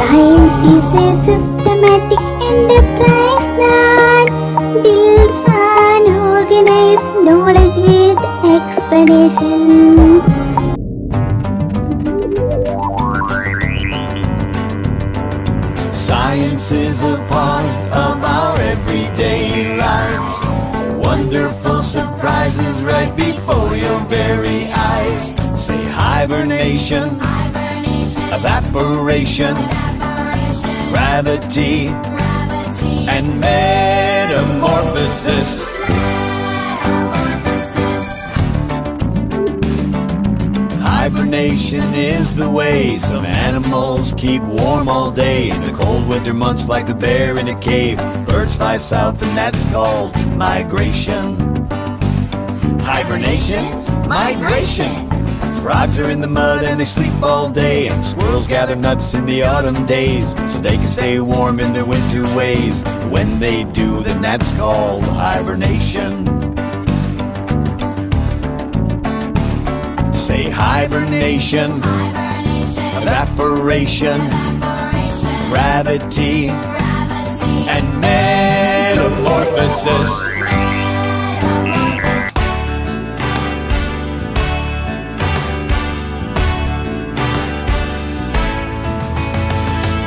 Science is a systematic enterprise that builds and organizes knowledge with explanations. Science is a part of our everyday lives. Wonderful surprises right before your very eyes. Say hibernation, evaporation, gravity, and metamorphosis. Hibernation is the way some animals keep warm all day in the cold winter months, like the bear in a cave. Birds fly south, and that's called migration. Hibernation, migration. Frogs are in the mud and they sleep all day, and squirrels gather nuts in the autumn days so they can stay warm in their winter ways. When they do, then that's called hibernation. Say hibernation, evaporation, gravity, and metamorphosis.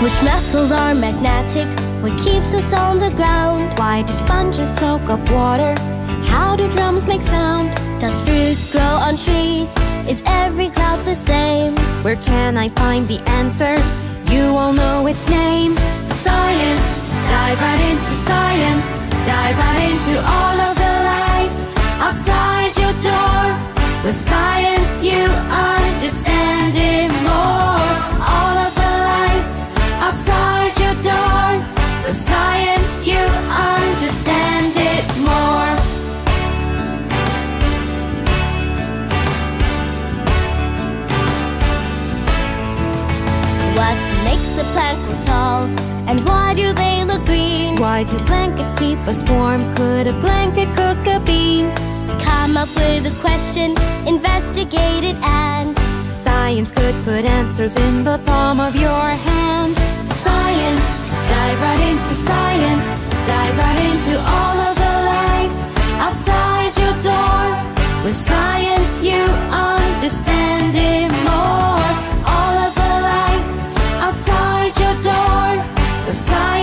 Which muscles are magnetic? What keeps us on the ground? Why do sponges soak up water? How do drums make sound? Does fruit grow on trees? Is every cloud the same? Where can I find the answers? You all know its name. Science, dive right into science. Dive right into Why do blankets keep us warm? Could a blanket cook a bean? Come up with a question, investigate it and Science could put answers in the palm of your hand Science, dive right into science Dive right into all of the life outside your door With science you understand it more All of the life outside your door With science